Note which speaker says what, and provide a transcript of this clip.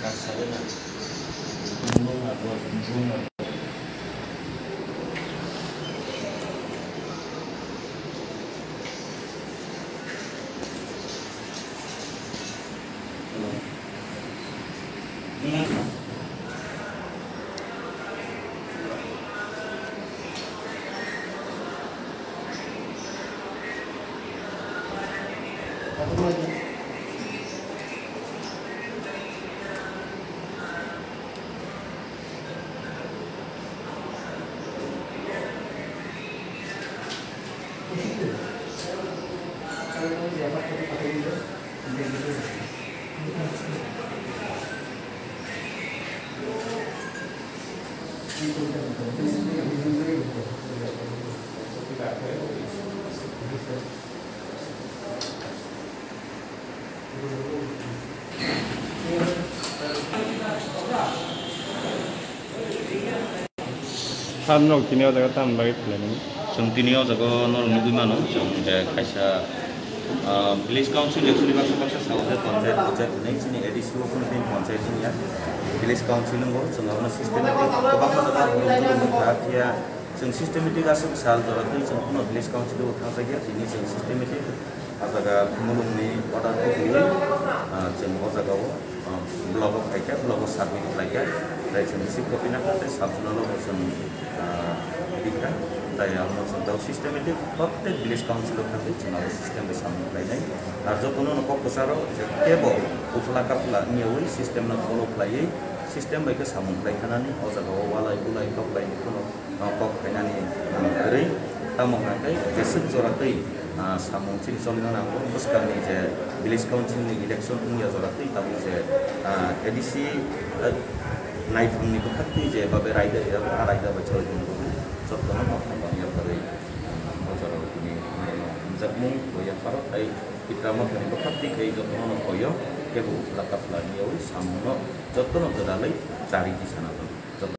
Speaker 1: That's seven. ね。
Speaker 2: Thank you. 산
Speaker 3: 녹기네요 제가 담배에 플래닝
Speaker 1: 좀 뛰네요 저거 너무 누구만은 좀 이제 가셔 village council actually वर्षवर्ष साउजर पञ्चायत बजार चाहिँ एडिसिओ पञ्चायत चाहिँ यहाँ भिलेज काउन्सिलिंखौ हो चुनाव सिस्टमेटिक मोजां जाहाथे जों सिस्टेमेटिक साल जाबाथाय जों उनाव भिलेज काउन्सिलाव थांजायो खालायखा जाय जों रिसिभ कपिना खाते साबजुनाल' जों दिखा जाय जों दाव सिस्टेमेटिक प्रत्येक ভিলেজ काउन्सिलाव थाङो जोंनाव सिस्टेम सामलायनाय आरो जखुनु न'खर फोसाराव केबल उफ्ला काफ्ला नियमै सिस्टेमनो फल' खालायै सिस्टेम बायदि सामलायखानानै अ जायगायाव वालाय उलाय कपलाय खुनु कप खायनानै ओरै तामावनाखै जेसो जराखै सामंथिं चलिनो नांगौ बोसोरनि जे ভিলেজ काउन्सिलनि इलेक्सन उनिया जराखै ताबो जे एडिसि नाइफ्नेको कति जे बाबा राई राई दबाई आफ्नो जन भन्ने भएर पनि जत्म भयो या फरक है पितामा भनेको हो केही जत्न नभयो त्यहाँको लागि अब सामु जो जग्गालाई चारिक सानो गर्नु